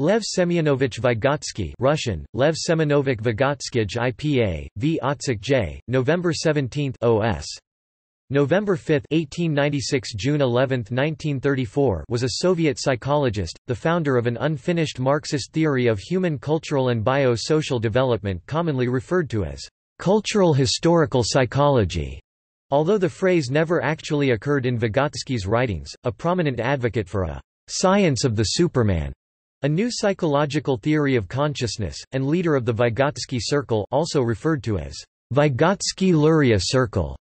Lev Semyonovich Vygotsky Russian, Lev Semenovich Vygotskij IPA, V. J., November 17 OS. November 5, 1896 – June 11, 1934 was a Soviet psychologist, the founder of an unfinished Marxist theory of human cultural and bio-social development commonly referred to as cultural historical psychology. Although the phrase never actually occurred in Vygotsky's writings, a prominent advocate for a science of the Superman a new psychological theory of consciousness, and leader of the Vygotsky Circle also referred to as Vygotsky-Luria Circle.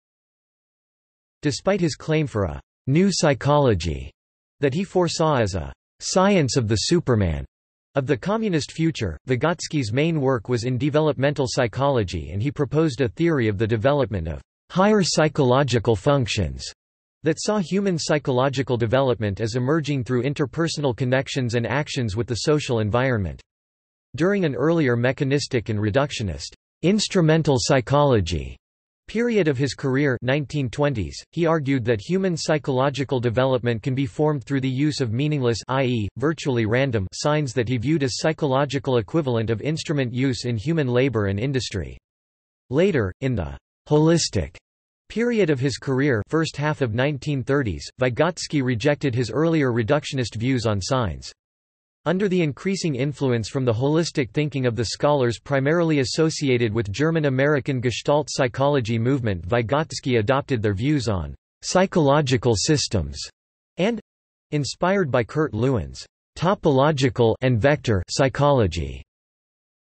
Despite his claim for a new psychology that he foresaw as a science of the Superman of the communist future, Vygotsky's main work was in developmental psychology and he proposed a theory of the development of higher psychological functions that saw human psychological development as emerging through interpersonal connections and actions with the social environment. During an earlier mechanistic and reductionist instrumental psychology period of his career 1920s, he argued that human psychological development can be formed through the use of meaningless i.e., virtually random signs that he viewed as psychological equivalent of instrument use in human labor and industry. Later, in the holistic Period of his career first half of 1930s, Vygotsky rejected his earlier reductionist views on signs. Under the increasing influence from the holistic thinking of the scholars primarily associated with German-American Gestalt psychology movement Vygotsky adopted their views on psychological systems and, inspired by Kurt Lewin's topological and vector psychology,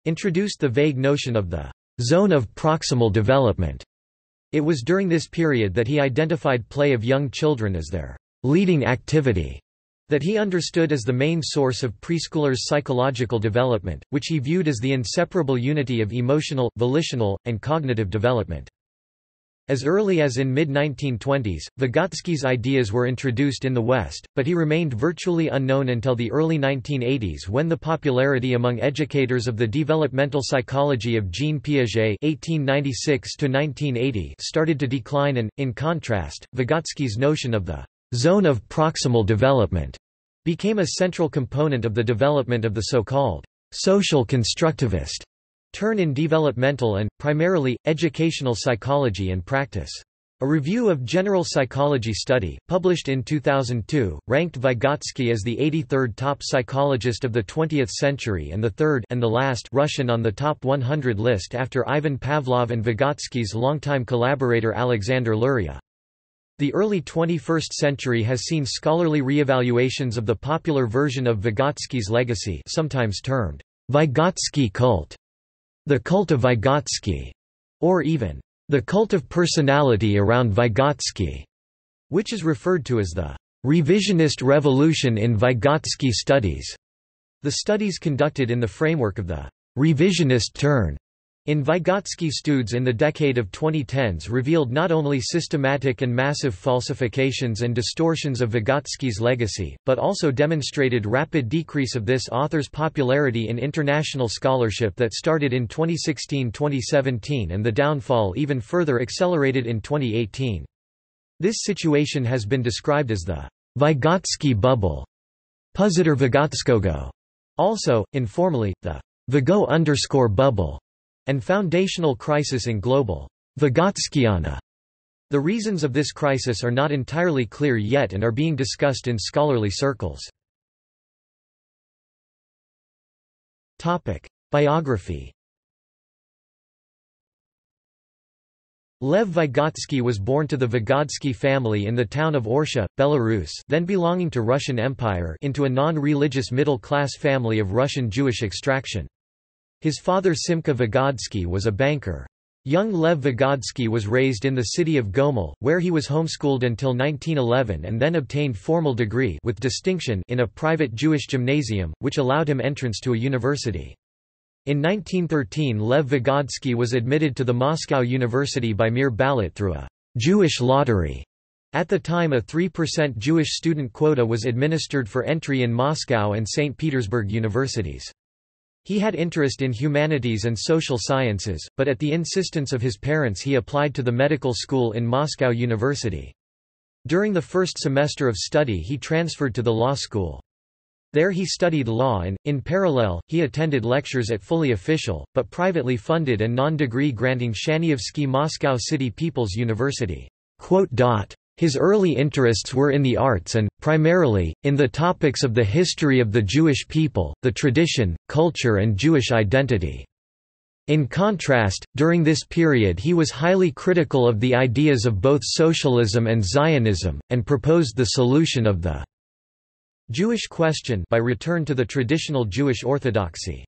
introduced the vague notion of the zone of proximal development it was during this period that he identified play of young children as their leading activity that he understood as the main source of preschoolers' psychological development, which he viewed as the inseparable unity of emotional, volitional, and cognitive development. As early as in mid-1920s, Vygotsky's ideas were introduced in the West, but he remained virtually unknown until the early 1980s when the popularity among educators of the developmental psychology of Jean Piaget (1896–1980) started to decline and, in contrast, Vygotsky's notion of the zone of proximal development became a central component of the development of the so-called social constructivist turn in developmental and, primarily, educational psychology and practice. A review of General Psychology Study, published in 2002, ranked Vygotsky as the 83rd top psychologist of the 20th century and the third and the last Russian on the top 100 list after Ivan Pavlov and Vygotsky's longtime collaborator Alexander Luria. The early 21st century has seen scholarly reevaluations of the popular version of Vygotsky's legacy sometimes termed Vygotsky cult the cult of Vygotsky, or even the cult of personality around Vygotsky, which is referred to as the revisionist revolution in Vygotsky studies. The studies conducted in the framework of the revisionist turn in Vygotsky studies in the decade of 2010s revealed not only systematic and massive falsifications and distortions of Vygotsky's legacy, but also demonstrated rapid decrease of this author's popularity in international scholarship that started in 2016-2017 and the downfall even further accelerated in 2018. This situation has been described as the Vygotsky bubble, Puziter Vygotskogo, also, informally, the Vygo underscore bubble and foundational crisis in global Vygotskiana. The reasons of this crisis are not entirely clear yet and are being discussed in scholarly circles. Biography Lev Vygotsky was born to the Vygotsky family in the town of Orsha, Belarus then belonging to Russian Empire into a non-religious middle-class family of Russian Jewish extraction. His father Simka Vygotsky was a banker. Young Lev Vygotsky was raised in the city of Gomel, where he was homeschooled until 1911 and then obtained formal degree with distinction in a private Jewish gymnasium, which allowed him entrance to a university. In 1913 Lev Vygotsky was admitted to the Moscow University by mere ballot through a Jewish lottery. At the time a 3% Jewish student quota was administered for entry in Moscow and St. Petersburg universities. He had interest in humanities and social sciences, but at the insistence of his parents he applied to the medical school in Moscow University. During the first semester of study he transferred to the law school. There he studied law and, in parallel, he attended lectures at fully official, but privately funded and non-degree granting Shaniavsky Moscow City People's University. His early interests were in the arts and, primarily, in the topics of the history of the Jewish people, the tradition, culture and Jewish identity. In contrast, during this period he was highly critical of the ideas of both socialism and Zionism, and proposed the solution of the Jewish question by return to the traditional Jewish orthodoxy.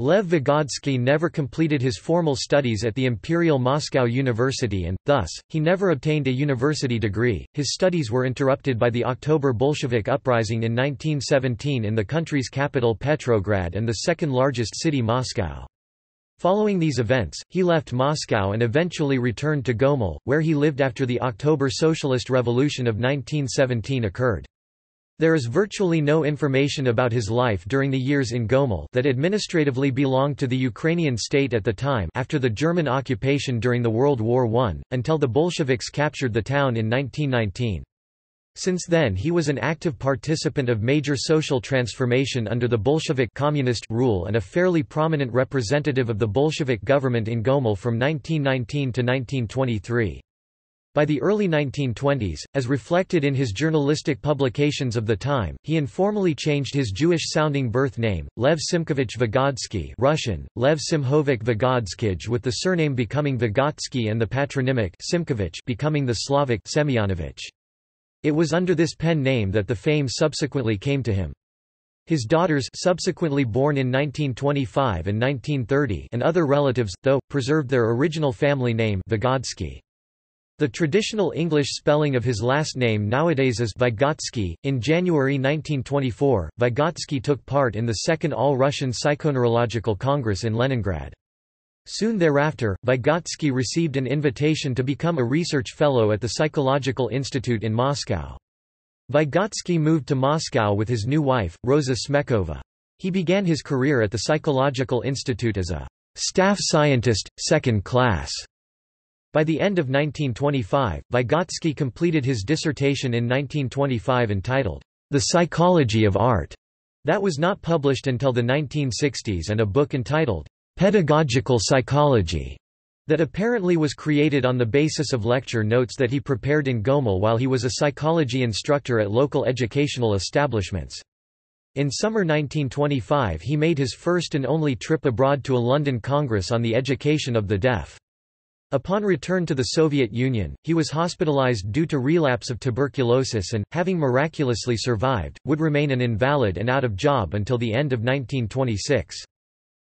Lev Vygotsky never completed his formal studies at the Imperial Moscow University and, thus, he never obtained a university degree. His studies were interrupted by the October Bolshevik uprising in 1917 in the country's capital Petrograd and the second largest city Moscow. Following these events, he left Moscow and eventually returned to Gomel, where he lived after the October Socialist Revolution of 1917 occurred. There is virtually no information about his life during the years in Gomel that administratively belonged to the Ukrainian state at the time after the German occupation during the World War I, until the Bolsheviks captured the town in 1919. Since then he was an active participant of major social transformation under the Bolshevik communist rule and a fairly prominent representative of the Bolshevik government in Gomel from 1919 to 1923. By the early 1920s, as reflected in his journalistic publications of the time, he informally changed his Jewish-sounding birth name, Lev Simkovich Vygotsky Russian, Lev Simhovik Vygodskij with the surname becoming Vygotsky and the patronymic Simkovich becoming the Slavic Semyonovich. It was under this pen name that the fame subsequently came to him. His daughters subsequently born in 1925 and 1930 and other relatives, though, preserved their original family name Vygodsky. The traditional English spelling of his last name nowadays is Vygotsky. In January 1924, Vygotsky took part in the Second All-Russian Psychoneurological Congress in Leningrad. Soon thereafter, Vygotsky received an invitation to become a research fellow at the Psychological Institute in Moscow. Vygotsky moved to Moscow with his new wife, Rosa Smekova. He began his career at the Psychological Institute as a staff scientist, second class. By the end of 1925, Vygotsky completed his dissertation in 1925 entitled, The Psychology of Art, that was not published until the 1960s and a book entitled, Pedagogical Psychology, that apparently was created on the basis of lecture notes that he prepared in Gomel while he was a psychology instructor at local educational establishments. In summer 1925 he made his first and only trip abroad to a London Congress on the education of the deaf. Upon return to the Soviet Union, he was hospitalized due to relapse of tuberculosis and, having miraculously survived, would remain an invalid and out of job until the end of 1926.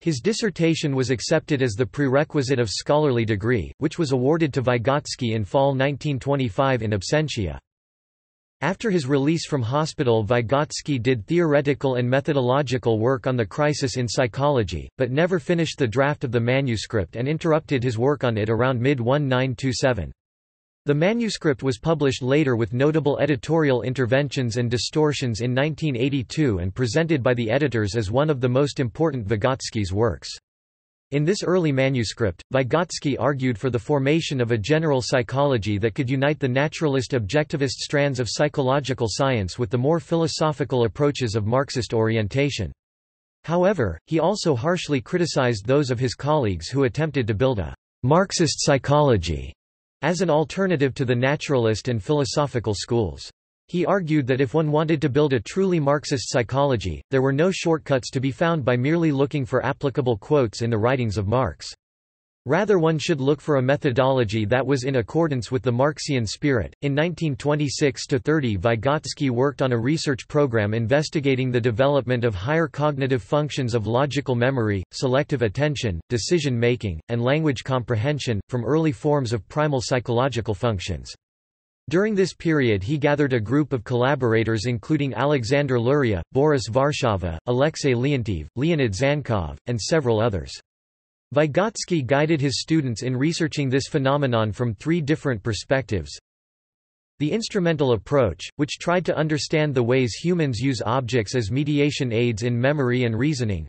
His dissertation was accepted as the prerequisite of scholarly degree, which was awarded to Vygotsky in fall 1925 in absentia. After his release from hospital Vygotsky did theoretical and methodological work on the crisis in psychology, but never finished the draft of the manuscript and interrupted his work on it around mid-1927. The manuscript was published later with notable editorial interventions and distortions in 1982 and presented by the editors as one of the most important Vygotsky's works. In this early manuscript, Vygotsky argued for the formation of a general psychology that could unite the naturalist objectivist strands of psychological science with the more philosophical approaches of Marxist orientation. However, he also harshly criticized those of his colleagues who attempted to build a Marxist psychology as an alternative to the naturalist and philosophical schools. He argued that if one wanted to build a truly Marxist psychology, there were no shortcuts to be found by merely looking for applicable quotes in the writings of Marx. Rather one should look for a methodology that was in accordance with the Marxian spirit. In 1926–30 Vygotsky worked on a research program investigating the development of higher cognitive functions of logical memory, selective attention, decision-making, and language comprehension, from early forms of primal psychological functions. During this period he gathered a group of collaborators including Alexander Luria, Boris Varshava, Alexei Leontiev, Leonid Zankov, and several others. Vygotsky guided his students in researching this phenomenon from three different perspectives. The instrumental approach, which tried to understand the ways humans use objects as mediation aids in memory and reasoning.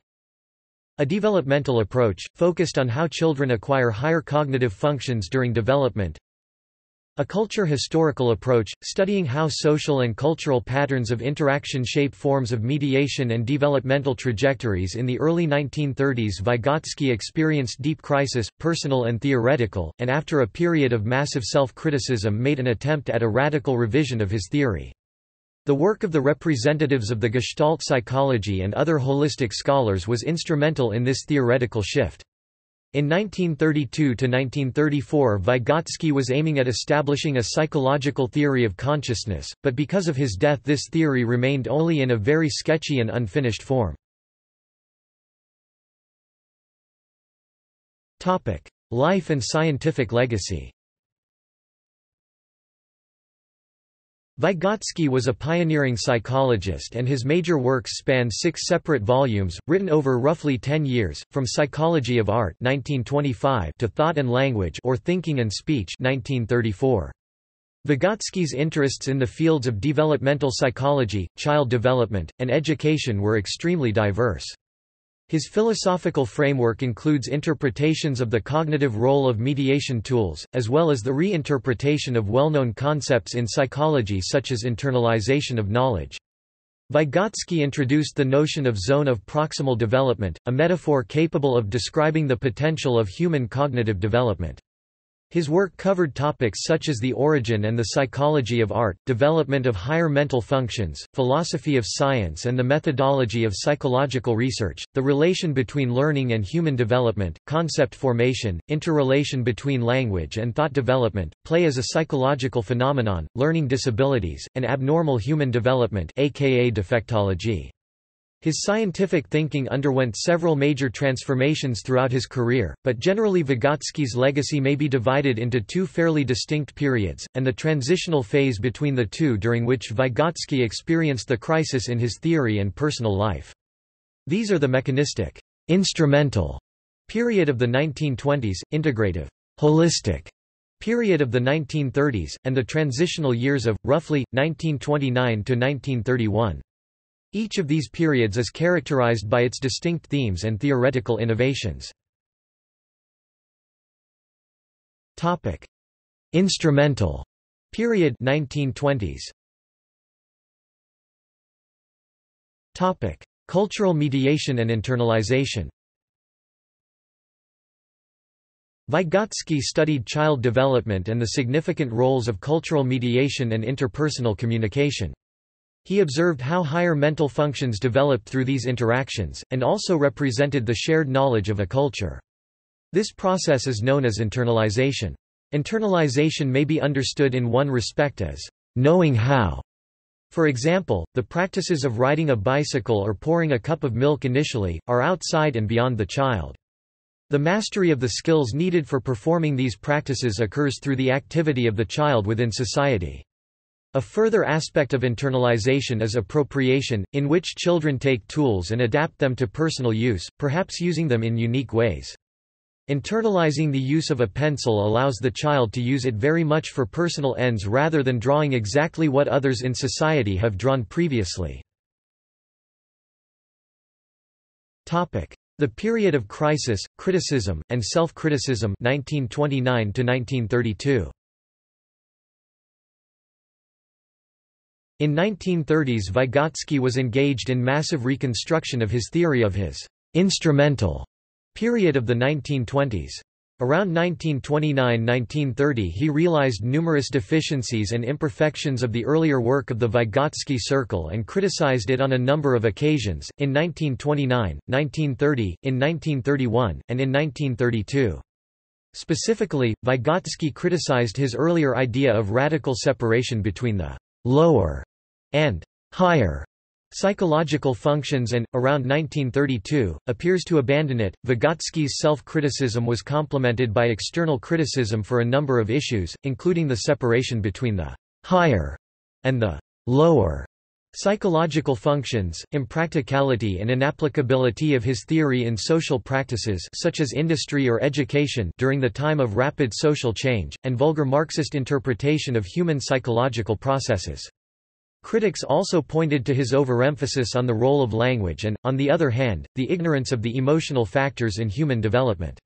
A developmental approach, focused on how children acquire higher cognitive functions during development. A culture historical approach, studying how social and cultural patterns of interaction shape forms of mediation and developmental trajectories In the early 1930s Vygotsky experienced deep crisis, personal and theoretical, and after a period of massive self-criticism made an attempt at a radical revision of his theory. The work of the representatives of the Gestalt psychology and other holistic scholars was instrumental in this theoretical shift. In 1932–1934 Vygotsky was aiming at establishing a psychological theory of consciousness, but because of his death this theory remained only in a very sketchy and unfinished form. Life and scientific legacy Vygotsky was a pioneering psychologist and his major works span six separate volumes, written over roughly ten years, from Psychology of Art 1925 to Thought and Language or Thinking and Speech 1934. Vygotsky's interests in the fields of developmental psychology, child development, and education were extremely diverse. His philosophical framework includes interpretations of the cognitive role of mediation tools, as well as the reinterpretation of well-known concepts in psychology such as internalization of knowledge. Vygotsky introduced the notion of zone of proximal development, a metaphor capable of describing the potential of human cognitive development. His work covered topics such as the origin and the psychology of art, development of higher mental functions, philosophy of science and the methodology of psychological research, the relation between learning and human development, concept formation, interrelation between language and thought development, play as a psychological phenomenon, learning disabilities, and abnormal human development aka defectology. His scientific thinking underwent several major transformations throughout his career, but generally Vygotsky's legacy may be divided into two fairly distinct periods, and the transitional phase between the two during which Vygotsky experienced the crisis in his theory and personal life. These are the mechanistic, instrumental period of the 1920s, integrative, holistic period of the 1930s, and the transitional years of, roughly, 1929 to 1931. Each of these periods is characterized by its distinct themes and theoretical innovations. Topic: Instrumental period 1920s. Topic: Cultural mediation and internalization. Vygotsky studied child development and the significant roles of cultural mediation and interpersonal communication. He observed how higher mental functions developed through these interactions, and also represented the shared knowledge of a culture. This process is known as internalization. Internalization may be understood in one respect as knowing how. For example, the practices of riding a bicycle or pouring a cup of milk initially, are outside and beyond the child. The mastery of the skills needed for performing these practices occurs through the activity of the child within society. A further aspect of internalization is appropriation, in which children take tools and adapt them to personal use, perhaps using them in unique ways. Internalizing the use of a pencil allows the child to use it very much for personal ends rather than drawing exactly what others in society have drawn previously. The period of crisis, criticism, and self-criticism 1929 to 1932. In 1930s Vygotsky was engaged in massive reconstruction of his theory of his «instrumental» period of the 1920s. Around 1929–1930 he realized numerous deficiencies and imperfections of the earlier work of the Vygotsky Circle and criticized it on a number of occasions, in 1929, 1930, in 1931, and in 1932. Specifically, Vygotsky criticized his earlier idea of radical separation between the lower and higher psychological functions and, around 1932, appears to abandon it. Vygotsky's self-criticism was complemented by external criticism for a number of issues, including the separation between the higher and the lower psychological functions, impracticality and inapplicability of his theory in social practices such as industry or education during the time of rapid social change, and vulgar Marxist interpretation of human psychological processes. Critics also pointed to his overemphasis on the role of language and, on the other hand, the ignorance of the emotional factors in human development.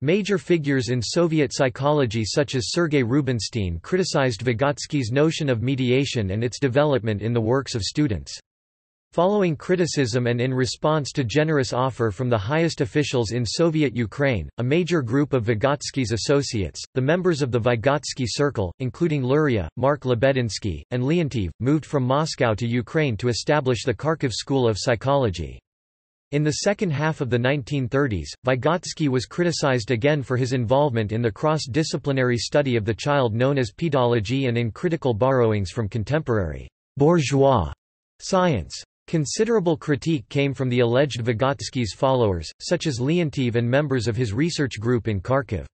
Major figures in Soviet psychology such as Sergei Rubinstein criticized Vygotsky's notion of mediation and its development in the works of students. Following criticism and in response to generous offer from the highest officials in Soviet Ukraine, a major group of Vygotsky's associates, the members of the Vygotsky Circle, including Luria, Mark Lebedinsky, and Leontiev, moved from Moscow to Ukraine to establish the Kharkiv School of Psychology. In the second half of the 1930s, Vygotsky was criticized again for his involvement in the cross-disciplinary study of the child known as pedology and in critical borrowings from contemporary bourgeois science. Considerable critique came from the alleged Vygotsky's followers, such as Leontiev and members of his research group in Kharkiv.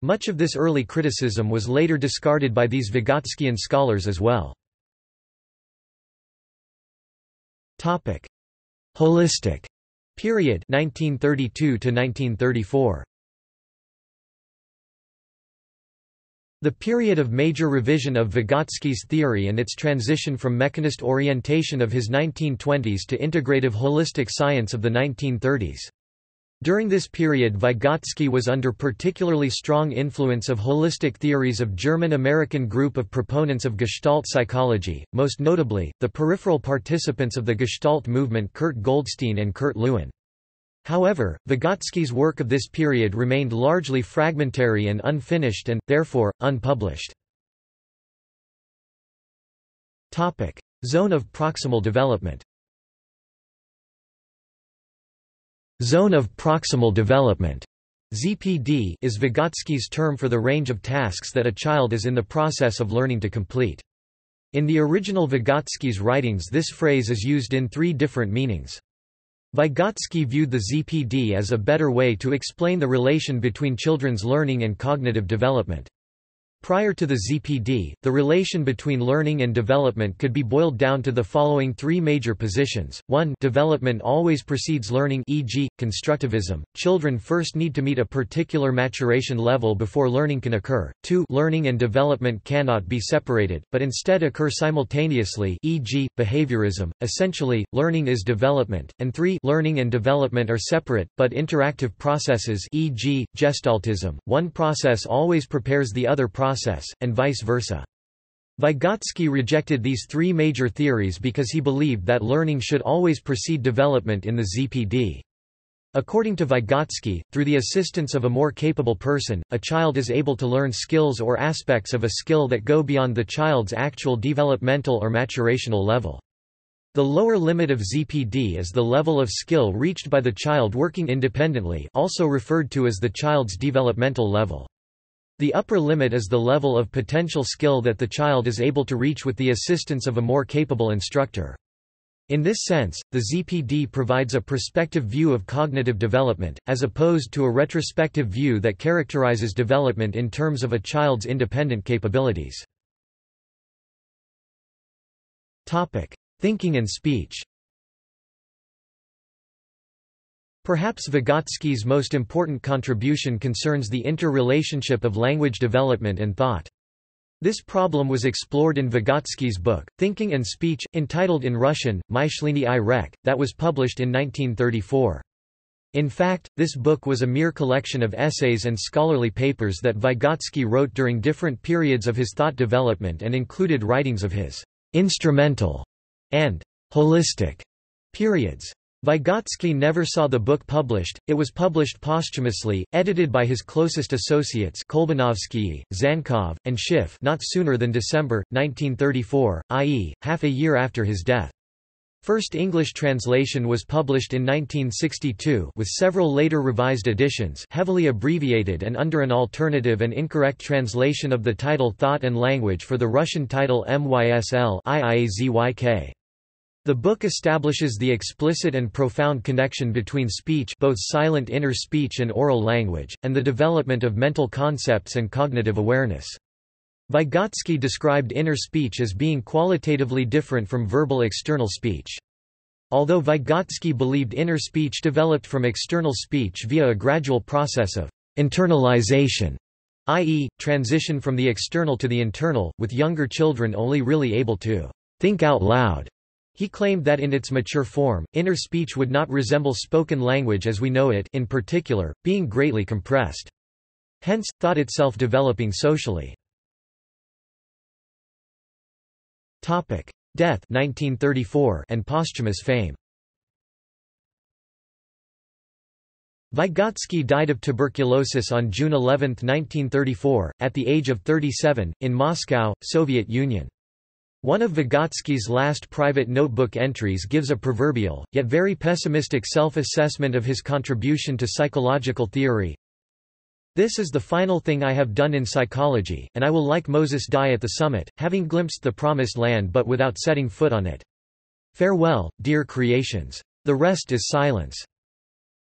Much of this early criticism was later discarded by these Vygotskyan scholars as well. Holistic Period 1932 to 1934. The period of major revision of Vygotsky's theory and its transition from mechanist orientation of his 1920s to integrative holistic science of the 1930s. During this period Vygotsky was under particularly strong influence of holistic theories of German-American group of proponents of Gestalt psychology, most notably, the peripheral participants of the Gestalt movement Kurt Goldstein and Kurt Lewin. However, Vygotsky's work of this period remained largely fragmentary and unfinished and, therefore, unpublished. Zone of proximal development Zone of proximal development ZPD is Vygotsky's term for the range of tasks that a child is in the process of learning to complete. In the original Vygotsky's writings this phrase is used in three different meanings. Vygotsky viewed the ZPD as a better way to explain the relation between children's learning and cognitive development. Prior to the ZPD, the relation between learning and development could be boiled down to the following three major positions. 1 Development always precedes learning e.g., constructivism, children first need to meet a particular maturation level before learning can occur. 2 Learning and development cannot be separated, but instead occur simultaneously e.g., behaviorism, essentially, learning is development. And 3 Learning and development are separate, but interactive processes e.g., gestaltism, one process always prepares the other process process, and vice versa. Vygotsky rejected these three major theories because he believed that learning should always precede development in the ZPD. According to Vygotsky, through the assistance of a more capable person, a child is able to learn skills or aspects of a skill that go beyond the child's actual developmental or maturational level. The lower limit of ZPD is the level of skill reached by the child working independently also referred to as the child's developmental level. The upper limit is the level of potential skill that the child is able to reach with the assistance of a more capable instructor. In this sense, the ZPD provides a prospective view of cognitive development, as opposed to a retrospective view that characterizes development in terms of a child's independent capabilities. Thinking and speech Perhaps Vygotsky's most important contribution concerns the interrelationship of language development and thought. This problem was explored in Vygotsky's book, Thinking and Speech, entitled in Russian, Myshlenie i Rek, that was published in 1934. In fact, this book was a mere collection of essays and scholarly papers that Vygotsky wrote during different periods of his thought development and included writings of his instrumental and holistic periods. Vygotsky never saw the book published, it was published posthumously, edited by his closest associates Kolbanovsky, Zankov, and Schiff not sooner than December, 1934, i.e., half a year after his death. First English translation was published in 1962 with several later revised editions heavily abbreviated and under an alternative and incorrect translation of the title Thought and Language for the Russian title MYSL. The book establishes the explicit and profound connection between speech both silent inner speech and oral language, and the development of mental concepts and cognitive awareness. Vygotsky described inner speech as being qualitatively different from verbal external speech. Although Vygotsky believed inner speech developed from external speech via a gradual process of internalization, i.e., transition from the external to the internal, with younger children only really able to think out loud He claimed that in its mature form, inner speech would not resemble spoken language as we know it in particular, being greatly compressed. Hence, thought itself developing socially. Death 1934 and posthumous fame Vygotsky died of tuberculosis on June 11, 1934, at the age of 37, in Moscow, Soviet Union. One of Vygotsky's last private notebook entries gives a proverbial, yet very pessimistic self-assessment of his contribution to psychological theory. This is the final thing I have done in psychology, and I will like Moses die at the summit, having glimpsed the promised land but without setting foot on it. Farewell, dear creations. The rest is silence.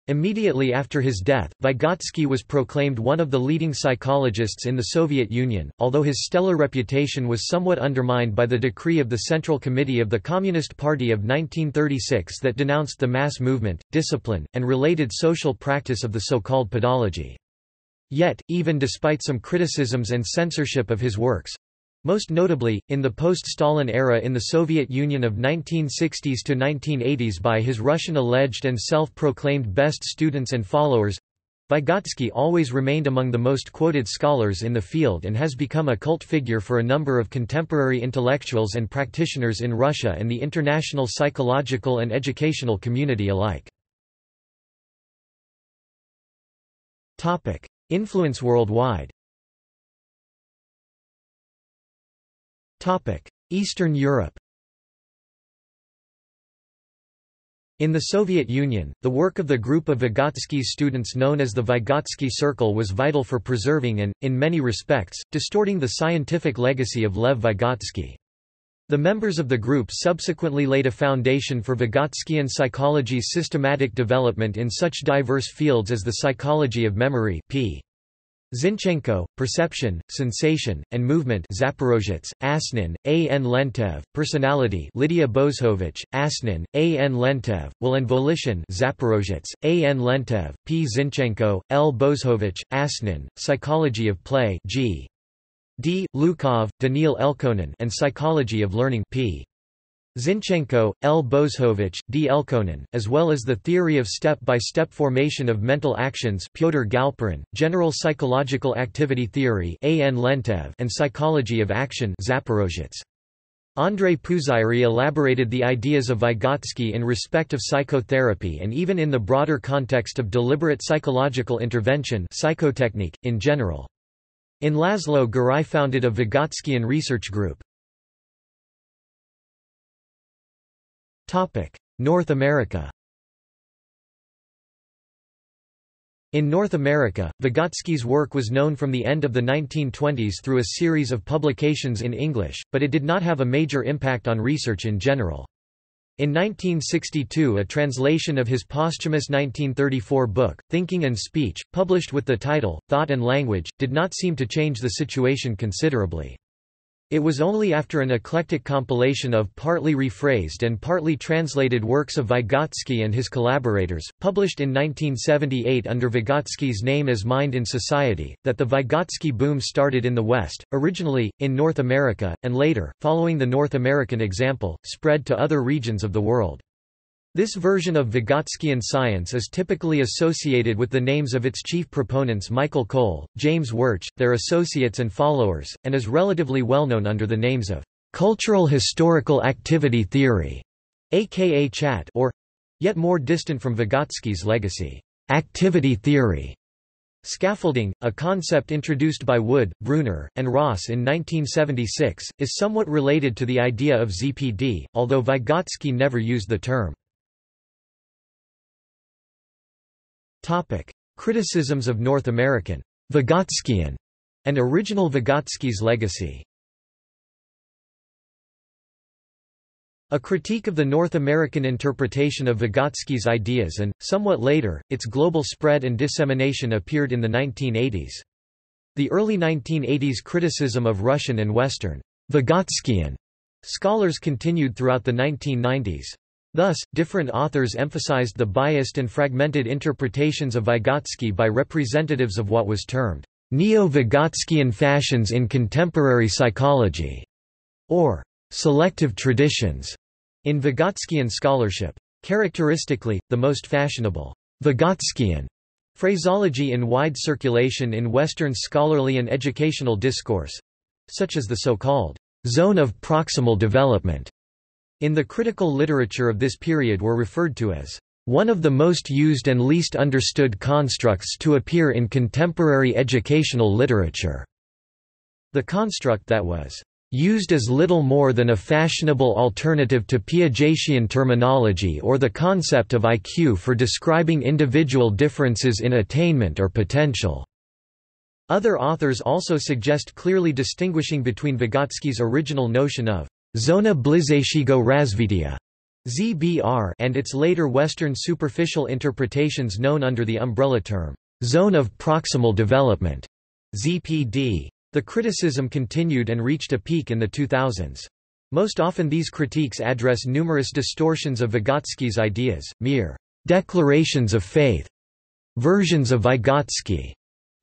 Immediately after his death, Vygotsky was proclaimed one of the leading psychologists in the Soviet Union, although his stellar reputation was somewhat undermined by the decree of the Central Committee of the Communist Party of 1936 that denounced the mass movement, discipline, and related social practice of the so-called pedology. Yet, even despite some criticisms and censorship of his works, most notably, in the post-Stalin era in the Soviet Union of 1960s to 1980s by his Russian alleged and self-proclaimed best students and followers, Vygotsky always remained among the most quoted scholars in the field and has become a cult figure for a number of contemporary intellectuals and practitioners in Russia and the international psychological and educational community alike. Influence worldwide Eastern Europe In the Soviet Union, the work of the group of Vygotsky's students known as the Vygotsky Circle was vital for preserving and, in many respects, distorting the scientific legacy of Lev Vygotsky. The members of the group subsequently laid a foundation for Vygotskyan psychology's systematic development in such diverse fields as the psychology of memory p. Zinchenko, Perception, Sensation, and Movement Zaporozhets, Asnin, A. N. Leontiev, Personality Lydia Bozhovich, Asnin, A. N. Leontiev, Will and Volition Zaporozhets, A. N. Leontiev, P. Zinchenko, L. Bozhovich, Asnin, Psychology of Play G. D. Lukov, Daniil Elkonin and Psychology of Learning P. Zinchenko, L. Bozhovich, D. Elkonin, as well as the theory of step-by-step -step formation of mental actions Pyotr Galperin, General Psychological Activity Theory A. N. Leontiev and Psychology of Action Zaporozhets. Andrei Puzyrei elaborated the ideas of Vygotsky in respect of psychotherapy and even in the broader context of deliberate psychological intervention psychotechnique, in general. In Laszlo Garai founded a Vygotskyan research group. North America In North America, Vygotsky's work was known from the end of the 1920s through a series of publications in English, but it did not have a major impact on research in general. In 1962 a translation of his posthumous 1934 book, Thinking and Speech, published with the title, Thought and Language, did not seem to change the situation considerably. It was only after an eclectic compilation of partly rephrased and partly translated works of Vygotsky and his collaborators, published in 1978 under Vygotsky's name as Mind in Society, that the Vygotsky boom started in the West, originally, in North America, and later, following the North American example, spread to other regions of the world. This version of Vygotskian science is typically associated with the names of its chief proponents Michael Cole, James Wertsch, their associates and followers, and is relatively well known under the names of cultural historical activity theory, aka CHAT, or yet more distant from Vygotsky's legacy, activity theory. Scaffolding, a concept introduced by Wood, Bruner, and Ross in 1976, is somewhat related to the idea of ZPD, although Vygotsky never used the term. Topic: Criticisms of North American Vygotskian and original Vygotsky's legacy. A critique of the North American interpretation of Vygotsky's ideas and, somewhat later, its global spread and dissemination appeared in the 1980s. The early 1980s criticism of Russian and Western Vygotskian scholars continued throughout the 1990s. Thus, different authors emphasized the biased and fragmented interpretations of Vygotsky by representatives of what was termed neo-Vygotskyan fashions in contemporary psychology, or selective traditions. In Vygotskian scholarship. Characteristically, the most fashionable Vygotskian phraseology in wide circulation in Western scholarly and educational discourse—such as the so-called zone of proximal development in the critical literature of this period were referred to as one of the most used and least understood constructs to appear in contemporary educational literature. The construct that was used as little more than a fashionable alternative to Piagetian terminology or the concept of IQ for describing individual differences in attainment or potential. Other authors also suggest clearly distinguishing between Vygotsky's original notion of zona blizejszego razvitia ZBR and its later Western superficial interpretations known under the umbrella term zone of proximal development ZPD. The criticism continued and reached a peak in the 2000s. Most often these critiques address numerous distortions of Vygotsky's ideas, mere declarations of faith, versions of Vygotsky,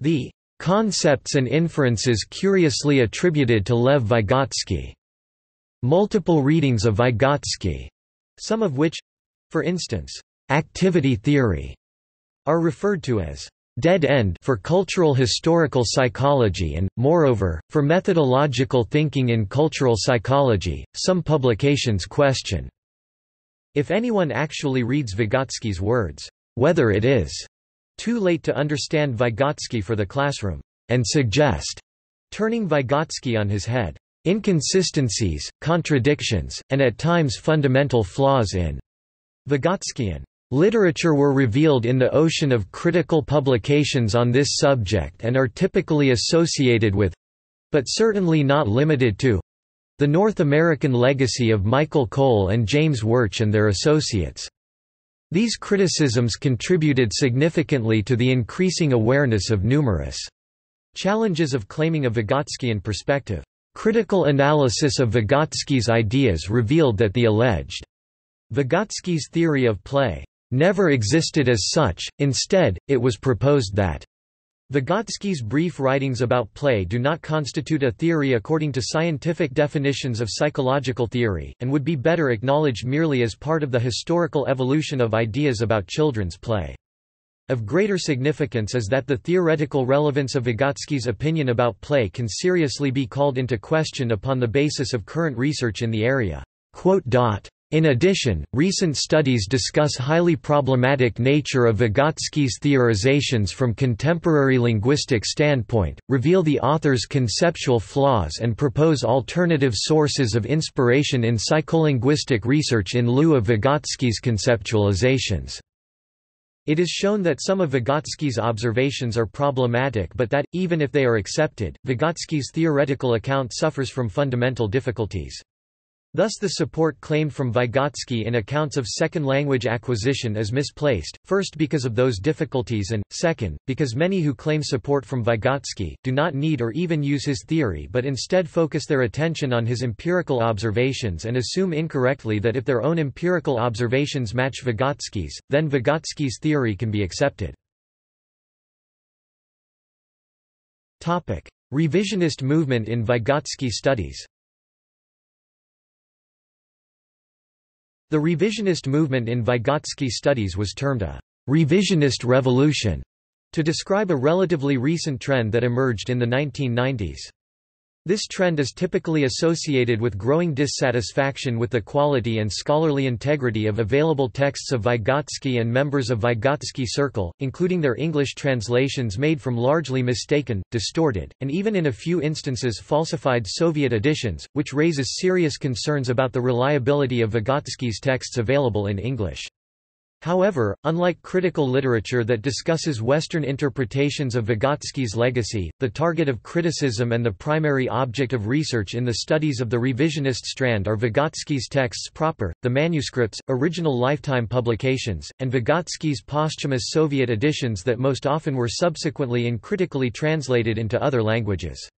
the concepts and inferences curiously attributed to Lev Vygotsky, multiple readings of Vygotsky, some of which, for instance, activity theory, are referred to as dead end for cultural historical psychology and, moreover, for methodological thinking in cultural psychology. Some publications question if anyone actually reads Vygotsky's words, whether it is too late to understand Vygotsky for the classroom, and suggest turning Vygotsky on his head. Inconsistencies, contradictions, and at times fundamental flaws in Vygotskyan Literature were revealed in the ocean of critical publications on this subject and are typically associated with—but certainly not limited to—the North American legacy of Michael Cole and James Wertsch and their associates. These criticisms contributed significantly to the increasing awareness of numerous challenges of claiming a Vygotskyan perspective. Critical analysis of Vygotsky's ideas revealed that the alleged Vygotsky's theory of play never existed as such, instead, it was proposed that Vygotsky's brief writings about play do not constitute a theory according to scientific definitions of psychological theory, and would be better acknowledged merely as part of the historical evolution of ideas about children's play. Of greater significance is that the theoretical relevance of Vygotsky's opinion about play can seriously be called into question upon the basis of current research in the area. In addition, recent studies discuss highly problematic nature of Vygotsky's theorizations from contemporary linguistic standpoint, reveal the author's conceptual flaws and propose alternative sources of inspiration in psycholinguistic research in lieu of Vygotsky's conceptualizations. It is shown that some of Vygotsky's observations are problematic but that, even if they are accepted, Vygotsky's theoretical account suffers from fundamental difficulties. Thus the support claimed from Vygotsky in accounts of second language acquisition is misplaced, first because of those difficulties and, second, because many who claim support from Vygotsky, do not need or even use his theory but instead focus their attention on his empirical observations and assume incorrectly that if their own empirical observations match Vygotsky's, then Vygotsky's theory can be accepted. Revisionist movement in Vygotsky studies The revisionist movement in Vygotsky studies was termed a revisionist revolution to describe a relatively recent trend that emerged in the 1990s. This trend is typically associated with growing dissatisfaction with the quality and scholarly integrity of available texts of Vygotsky and members of Vygotsky Circle, including their English translations made from largely mistaken, distorted, and even in a few instances falsified Soviet editions, which raises serious concerns about the reliability of Vygotsky's texts available in English. However, unlike critical literature that discusses Western interpretations of Vygotsky's legacy, the target of criticism and the primary object of research in the studies of the revisionist strand are Vygotsky's texts proper, the manuscripts, original lifetime publications, and Vygotsky's posthumous Soviet editions that most often were subsequently and critically translated into other languages.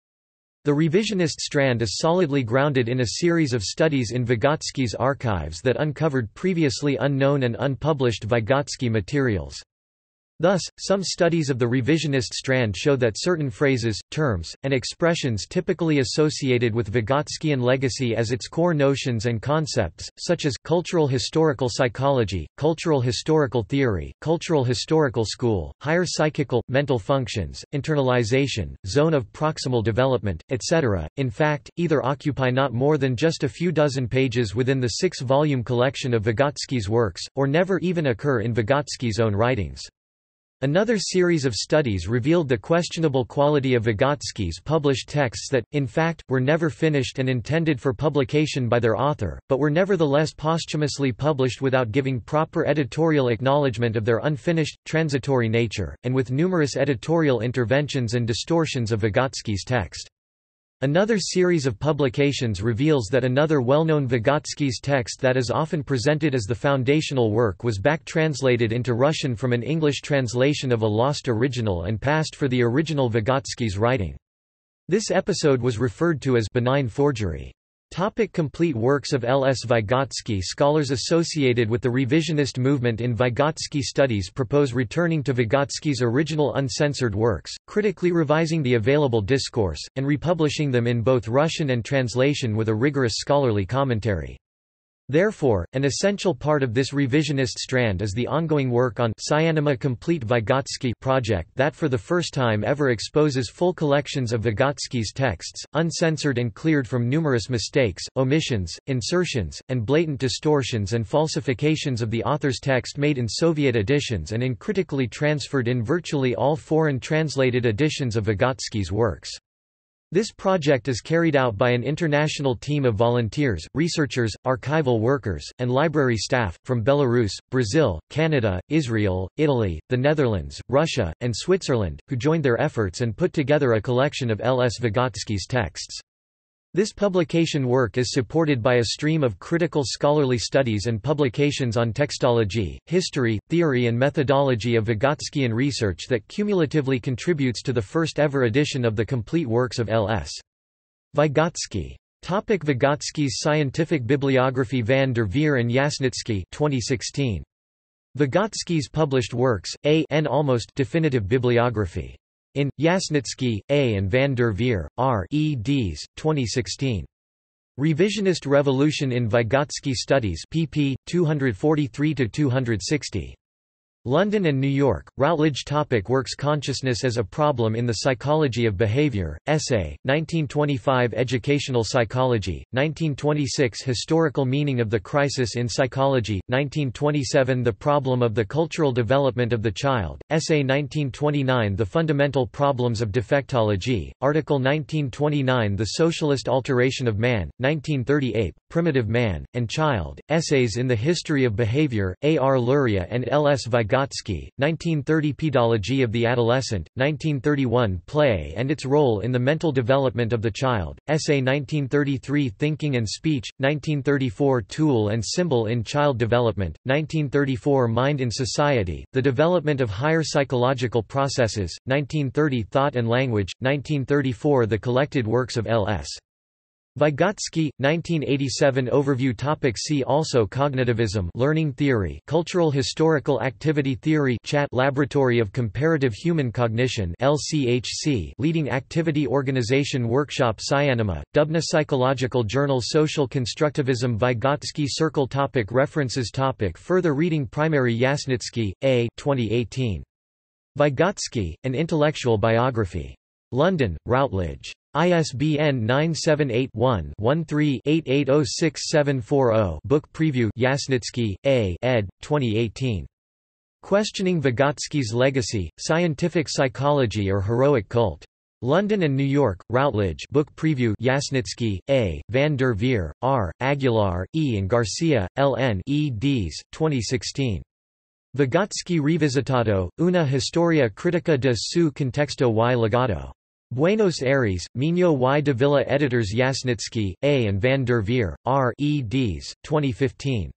The revisionist strand is solidly grounded in a series of studies in Vygotsky's archives that uncovered previously unknown and unpublished Vygotsky materials. Thus, some studies of the revisionist strand show that certain phrases, terms, and expressions typically associated with Vygotskian legacy as its core notions and concepts, such as, cultural historical psychology, cultural historical theory, cultural historical school, higher psychical, mental functions, internalization, zone of proximal development, etc., in fact, either occupy not more than just a few dozen pages within the six-volume collection of Vygotsky's works, or never even occur in Vygotsky's own writings. Another series of studies revealed the questionable quality of Vygotsky's published texts that, in fact, were never finished and intended for publication by their author, but were nevertheless posthumously published without giving proper editorial acknowledgement of their unfinished, transitory nature, and with numerous editorial interventions and distortions of Vygotsky's text. Another series of publications reveals that another well-known Vygotsky's text that is often presented as the foundational work was back-translated into Russian from an English translation of a lost original and passed for the original Vygotsky's writing. This episode was referred to as benign forgery. Topic complete works of L. S. Vygotsky Scholars associated with the revisionist movement in Vygotsky studies propose returning to Vygotsky's original uncensored works, critically revising the available discourse, and republishing them in both Russian and translation with a rigorous scholarly commentary. Therefore, an essential part of this revisionist strand is the ongoing work on Psyanima Complete Vygotsky project that for the first time ever exposes full collections of Vygotsky's texts, uncensored and cleared from numerous mistakes, omissions, insertions, and blatant distortions and falsifications of the author's text made in Soviet editions and in critically transferred in virtually all foreign translated editions of Vygotsky's works. This project is carried out by an international team of volunteers, researchers, archival workers, and library staff, from Belarus, Brazil, Canada, Israel, Italy, the Netherlands, Russia, and Switzerland, who joined their efforts and put together a collection of L. S. Vygotsky's texts. This publication work is supported by a stream of critical scholarly studies and publications on textology, history, theory and methodology of Vygotskian research that cumulatively contributes to the first ever edition of the complete works of L.S. Vygotsky. Topic Vygotsky's scientific bibliography Van der Veer and Yasnitsky 2016. Vygotsky's published works, a A N almost definitive bibliography. In, Yasnitsky, A. and van der Veer, R. eds. 2016. Revisionist Revolution in Vygotsky Studies pp. 243–260. London and New York, Routledge Topic Works Consciousness as a Problem in the Psychology of Behavior, Essay, 1925 Educational Psychology, 1926 Historical Meaning of the Crisis in Psychology, 1927 The Problem of the Cultural Development of the Child, Essay 1929 The Fundamental Problems of Defectology, Article 1929 The Socialist Alteration of Man, 1938, Primitive Man, and Child, Essays in the History of Behavior, A. R. Luria and L. S. Vygotsky Vygotsky, 1930 Pedology of the Adolescent, 1931 Play and its Role in the Mental Development of the Child, Essay 1933 Thinking and Speech, 1934 Tool and Symbol in Child Development, 1934 Mind in Society, The Development of Higher Psychological Processes, 1930 Thought and Language, 1934 The Collected Works of L.S. Vygotsky, 1987 Overview topic See also Cognitivism Learning Theory Cultural Historical Activity Theory Chat Laboratory of Comparative Human Cognition LCHC Leading Activity Organization Workshop Psyanima, Dubna Psychological Journal Social Constructivism Vygotsky Circle topic References topic Further reading Primary Yasnitsky, A. 2018. Vygotsky, An Intellectual Biography. London, Routledge. ISBN 978-1-13-880670 Book Preview Yasnitsky, A. ed. 2018. Questioning Vygotsky's Legacy, Scientific Psychology or Heroic Cult. London and New York, Routledge Book Preview Yasnitsky, A., Van der Veer, R., Aguilar, E. and Garcia, L. N. eds. 2016. Vygotsky Revisitado, una historia critica de su contexto y legado. Buenos Aires, Miño y Davila Editors Yasnitsky, A. and van der Veer, R. eds. 2015.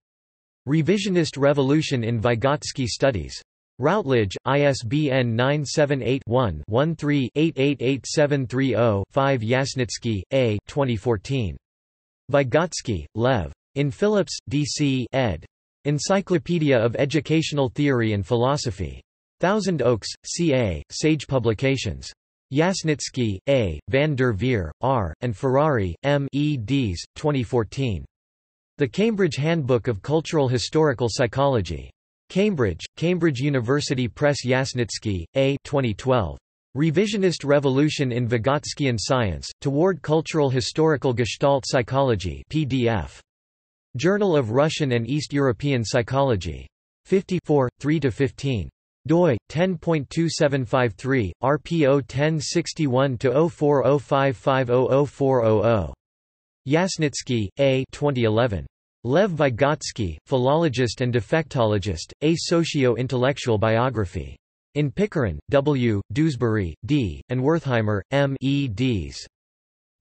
Revisionist Revolution in Vygotsky Studies. Routledge, ISBN 978-1-13-888730-5 Yasnitsky, A. 2014. Vygotsky, Lev. In Phillips, D.C. ed. Encyclopedia of Educational Theory and Philosophy. Thousand Oaks, C.A., Sage Publications. Yasnitsky, A., van der Veer, R., and Ferrari, M. eds. 2014. The Cambridge Handbook of Cultural Historical Psychology. Cambridge, Cambridge University Press Yasnitsky, A. 2012. Revisionist Revolution in Vygotskian Science, Toward Cultural Historical Gestalt Psychology PDF. Journal of Russian and East European Psychology. 54, 3–15 doi 10.2753 RPO 1061 04055004000 Yasnitsky, A. 2011. Lev Vygotsky, philologist and defectologist, A Socio-Intellectual Biography. In Pickering, W., Dewsbury, D., and Wertheimer, M. eds.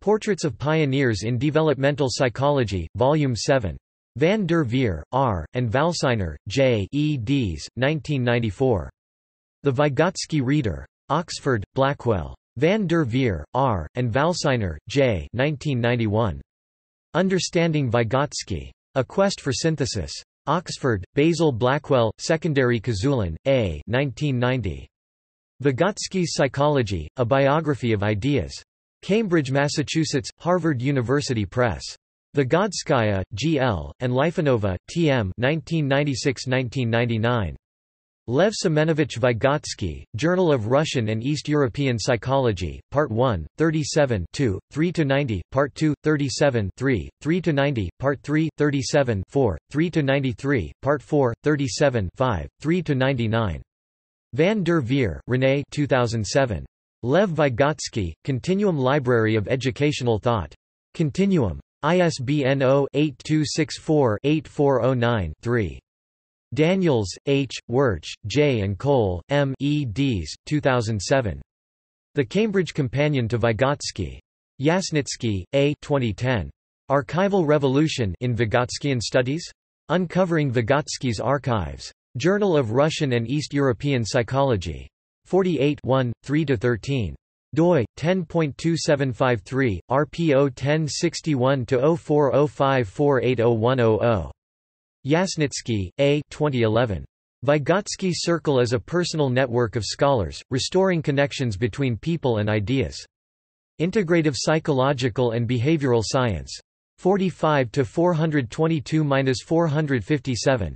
Portraits of Pioneers in Developmental Psychology, Volume 7. Van der Veer, R., and Valsiner, J. eds. 1994. The Vygotsky Reader. Oxford, Blackwell. Van der Veer, R., and Valsiner, J. 1991. Understanding Vygotsky. A Quest for Synthesis. Oxford, Basil Blackwell, Secondary Kozulin, A. 1990. Vygotsky's Psychology, A Biography of Ideas. Cambridge, Massachusetts, Harvard University Press. Vygotskaya, G. L., and Lifanova, T. M. 1996–1999. Lev Semenovich Vygotsky, Journal of Russian and East European Psychology, Part 1, 37 2, 3–90, Part 2, 37 3, 3–90, Part 3, 37 4, 3–93, Part 4, 37 5, 3–99. Van der Veer, René 2007. Lev Vygotsky, Continuum Library of Educational Thought. Continuum. ISBN 0-8264-8409-3. Daniels, H., Wertsch, J. and Cole, M. eds. 2007. The Cambridge Companion to Vygotsky. Yasnitsky, A. 2010. Archival Revolution in Vygotskyan Studies? Uncovering Vygotsky's Archives. Journal of Russian and East European Psychology. 48 3–13 doi 10.2753 RPO 1061 04054801000 Yasnitsky, A. 2011. Vygotsky Circle as a personal network of scholars, restoring connections between people and ideas. Integrative Psychological and Behavioral Science. 45 to 422-457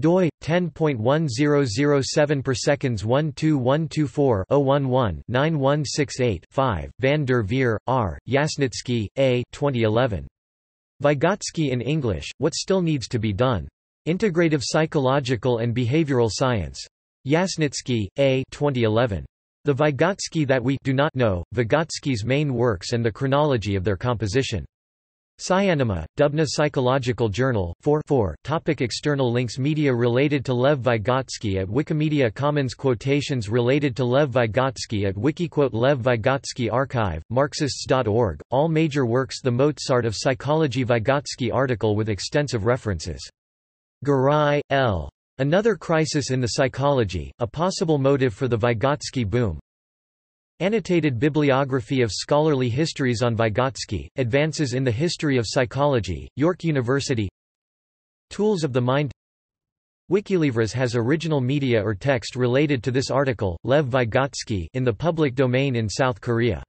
doi 10.1007 per seconds 12124 011 9168 5 van der Veer R Yasnitsky A 2011 Vygotsky in English, What Still Needs to Be Done. Integrative Psychological and Behavioral Science. Yasnitsky, A. 2011. The Vygotsky That We Do Not Know, Vygotsky's Main Works and the Chronology of Their Composition. Psyanima, Dubna Psychological Journal 4 4. Topic external links Media related to Lev Vygotsky at Wikimedia Commons Quotations related to Lev Vygotsky at Wikiquote Lev Vygotsky Archive, Marxists.org, all major works The Mozart of Psychology Vygotsky article with extensive references. Garai, L. Another Crisis in the Psychology, a possible motive for the Vygotsky boom, Annotated bibliography of scholarly histories on Vygotsky, Advances in the History of Psychology, York University. Tools of the Mind. Wikilivres has original media or text related to this article, Lev Vygotsky in the public domain in South Korea